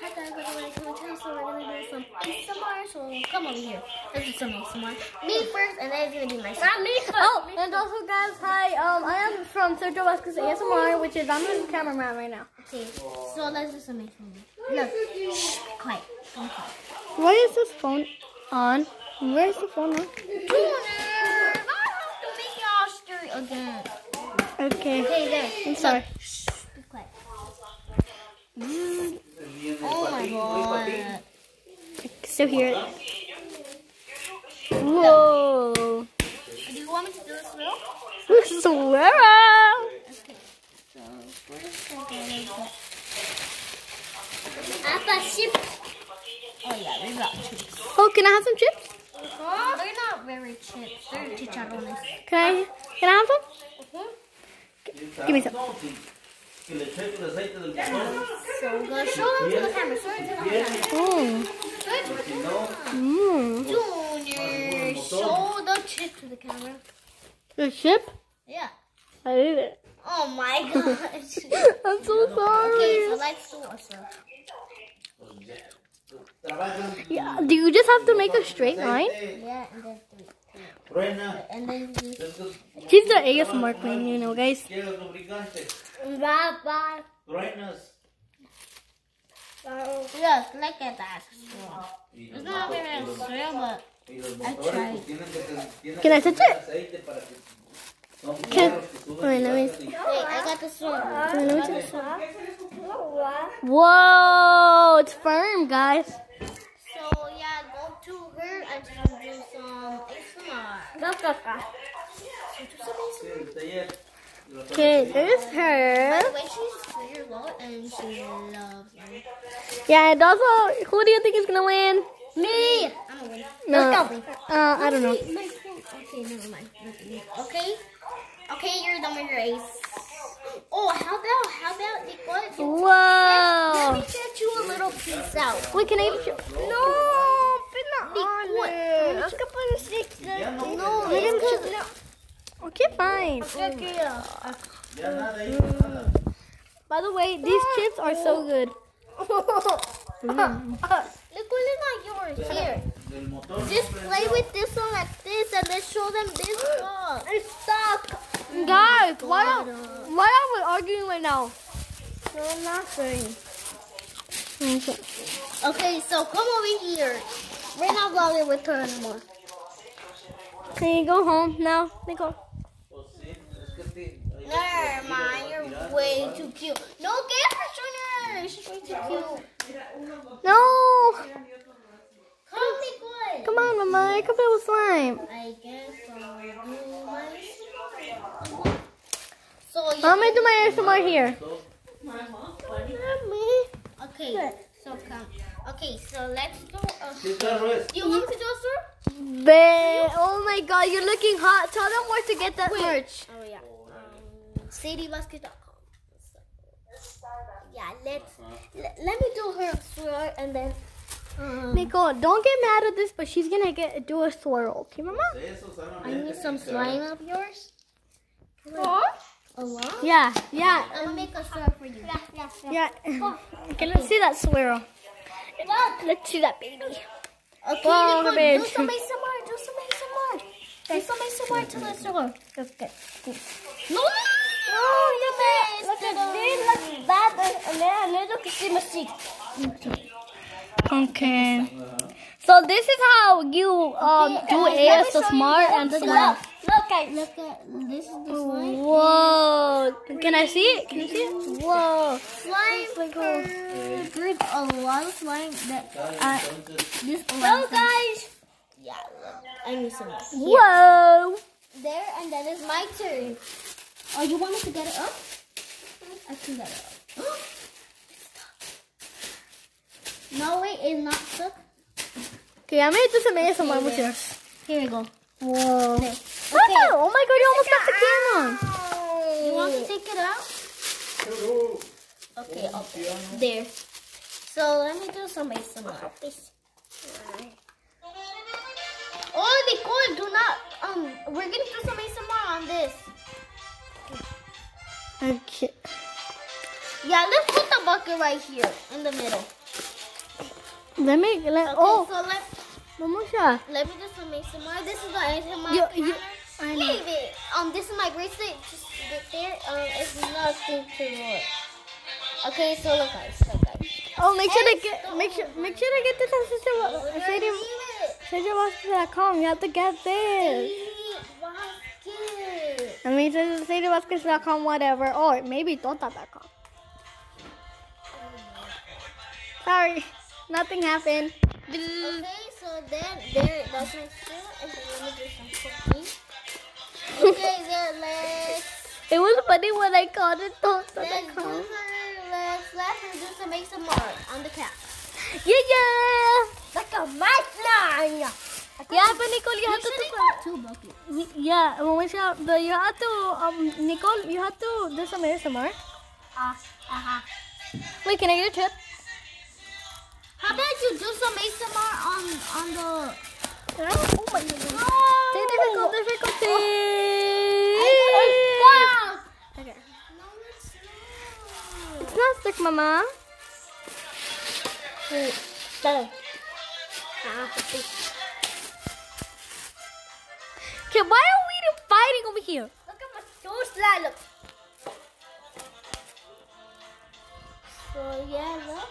Hi guys, welcome back to my channel. So we're gonna do some ASMR. So come over here. Let's do some ASMR. Me first, and then it's gonna be my Not me first. Oh, and also guys, hi. Um, I am from Sergio Vasquez ASMR, which is I'm the cameraman right now. Okay, so let's do some ASMR. Look, shh, quiet. Quiet. Why is this phone on? Where is the phone on? Junior, I have to make y'all straight again. Okay. Okay, there. I'm sorry. Shh, be quiet. Oh my god. I can still hear it. Whoa. Do you want me to do this real? Swear Okay, so what is that? I got chips. Oh yeah, we got chips. Oh, can I have some chips? Oh, they're not very chips. They're chicharrones. Can I? Can I have some? Mm-hmm. Give me some. Que le eche el aceite del motor, So good. Show them to the camera. Show them to the camera. Oh. Show the si. Mm. Junior, show the chip to the camera. The chip? Yeah. I did it. Oh my gosh. I'm so okay, so sorry. let's do also. Yeah. Do you just have to make a straight line? Yeah, and then three. Truena. And then you She's the ASMR queen, you know, guys. Quieres lubricante. bye bye. Look, look at that. Y It's los not motor- very y but I tried. pues, tienen que ten- tienen Can I touch it? aceite para que son Can- fierros Wait, y let me bajan y- wait, I got this one. Wait, let me just- Whoa, it's firm, guys. So yeah, go to her and she'll do some ASMR. Go, go, go. So do some Sí, ASMR. el taller. Los Okay, otros there's By her. the way, she's three years old and she loves me. Yeah, and also, who do you think is gonna win? Me! I'm a winner. No, Let's go. uh, I don't know. Wait, my phone. Okay, never mind. Okay? Okay, you're done with your ace. Oh, how about, how about, Nicole? Let me Whoa! get you a little piece out. Wait, can I even show? No, put not on What? it. Let's go put a stick. Ya no, No, Okay, fine. Check it out. ya nada ahí, nada. By the way, these chips are so good. Nicole is not yours. Here. Just play with this one like this and then show them this one. It's stuck. Guys, why are, why are we arguing right now? No, nothing. Okay. Okay, so come over here. We're not vlogging with her anymore. Can you go home now, Nicole? Te- ahí Never vas a mind, you're way too cute. No, get her, Junior. She's way too cute. No! Come, Nicole. Come on, Mama. I can play with slime. I guess I'll do my So, yeah. I'm gonna do my ASMR here. Okay, so come. Okay, so let's do. Uh, ¿Qué do you want me to do a sir? Babe, oh my god, you're looking hot. Tell them where to get that merch. Oh yeah. Um, SadieBasket.com. Yeah, let's. Let, let me do her swirl and then. Um, Nicole, don't get mad at this, but she's gonna get do a swirl. Okay, Mama? I need some slime of yours. A lot? Yeah, yeah, I'm gonna make a swirl for you. yeah. yeah. yeah. Okay, let's see that swirl. Let's see that baby. Okay, Whoa, Nicole, babe. do some ASMR. Do some ASMR. Do some ASMR to the swirl. That's good. No, no, you missed. Look at this, look at that, and then a little Christmas Okay. So this is how you um do ASMR and slime. Look at look at this is the slime. Whoa! Can I see it? Can you see it? Whoa! Slime. uh, There's a lot of slime that entonces, this. Go guys! Yeah, look. I need some. more. Whoa! There and then it's my turn. Oh, you want me to get it up? I can get it up. no, wait, it's not stuck. Okay, I'm gonna do some ASMR with yours. Here we go. Whoa! Okay. Oh, oh my god! You almost got the camera. You want to take it out? Okay, okay. There. So let me do some ASMR. Oh, Nicole, do not. Um, we're gonna do some ASMR on this. Okay. Yeah, let's put the bucket right here in the middle. Let me let. Okay, oh, so let, Mamusha. let me just make some more. This is the ASMR You, camera. you, I know. Leave it. Um, this is my bracelet. Just get there. Um, it's nothing to it. Okay, so look guys, look guys. Oh, make sure to get, make sure, make sure to get this on Leave Stadium, it. StadiumBasket.com. You have to get this. Leave it. Basket. I mean, whatever. Or maybe Tota.com. Sorry, nothing happened. Okay, so then there, that's my spoon, and then let me do some cooking. Okay, there, let's It was funny when I called it let's Tota.com. let's let her do some make some more on the cat. Yeah, yeah. Like a match Yeah, but Nicole, you have to two buckets. Yeah, Mamusha, but you have to, um, Nicole, you have to do some ASMR. Ah, uh-huh. Wait, can I get a tip? How about you do some ASMR on on the? Oh my god. No. Say difficult, difficulty. Stop. Okay. No, it's not. It's not stick, Mama. Wait, there. Ah, why are we fighting over here? Look at my toe slide. Look. So yeah, look.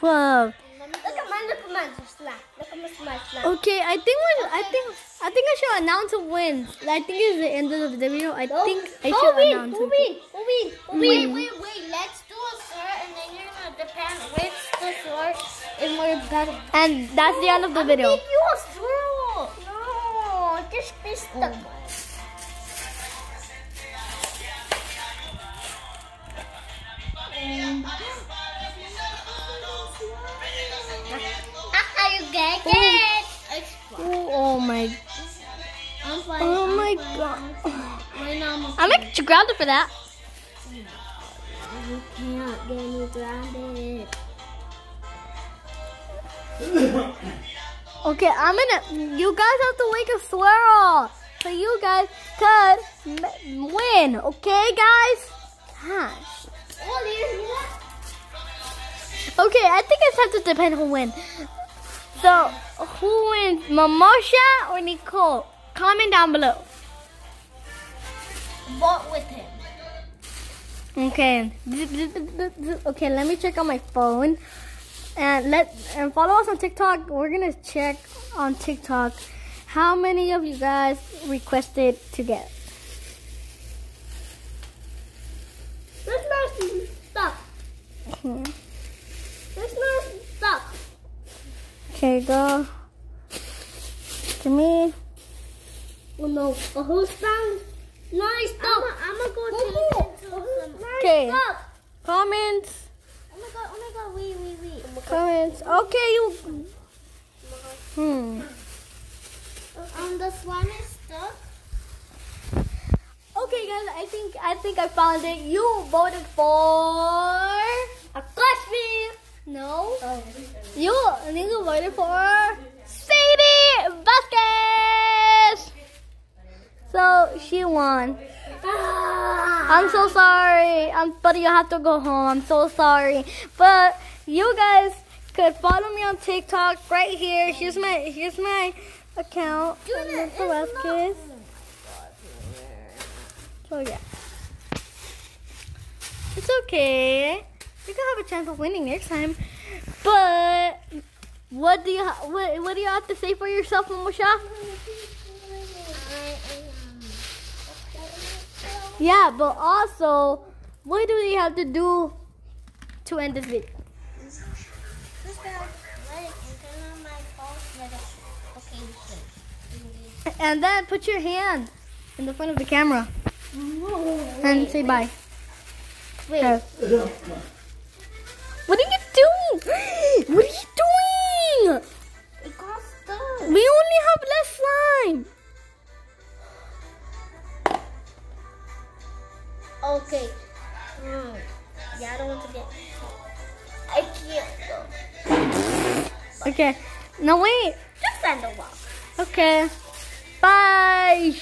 Whoa. Look at my look at my slide. Look at my slide. slide. Okay, I think when I think I think I should announce who wins. I think it's the end of the video. I oh, think I should announce Who win? Who win? Who win? Wait, wait, Let's do a sort, and then you're gonna depend which the sort is more better. And that's the end of the video. Make you a straw. No, just be stuck. Ah, you get it. Oh, oh my I'm oh my god. I'm I'm gonna get you grounded for that. You can't get me grounded. Okay, I'm gonna. You guys have to make a swirl so you guys could m- win. Okay, guys. Gosh. Okay, I think it's time to depend who wins. So, who wins, Mamosha or Nicole? Comment down below. Vote with him. Okay. Okay, let me check on my phone. And let and follow us on TikTok. We're gonna check on TikTok how many of you guys requested to get. Let's not stop. Hmm. Let's not stop. Okay, go. To me. Oh no, a who's found? Nice stop. I'm gonna go change into. Okay. Stop. Comments. Oh my god, oh my god, wait, wait, wait. Comments. Okay, you. Hmm. Um, the slime is stuck. Okay, guys. I think I think I found it. You voted for a Clashby. No. You you voted for Sadie Vasquez. So she won. I'm so sorry. I'm, but you have to go home. I'm so sorry. But you guys could follow me on TikTok right here. Here's my here's my account. Juliet, Vanessa it's not- Vasquez. So yeah. It's okay. You can have a chance of winning next time. But what do you ha- what, what do you have to say for yourself, Mamusha? Yeah, but also, what do we have to do to end this video? And then put your hand in the front of the camera and say bye. Wait. Okay. What are you doing? What are you doing? It got stuck. We only have less Okay. No, wait. Just send a walk. Okay. Bye.